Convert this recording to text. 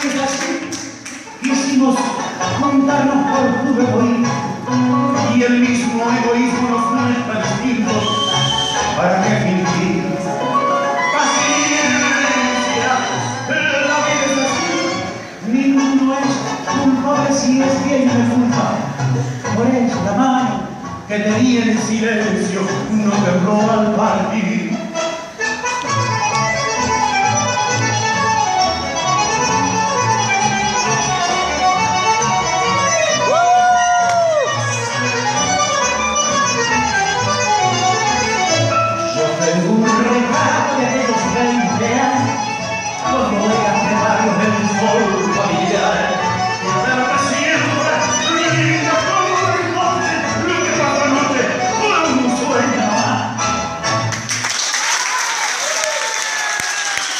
que es así quisimos contarnos por tu egoísmo y el mismo egoísmo nos falta los para que fingir paciencia la vida es así. Ninguno es un pobre si es bien me culpa. Por eso mano que te di en silencio no te roba al partir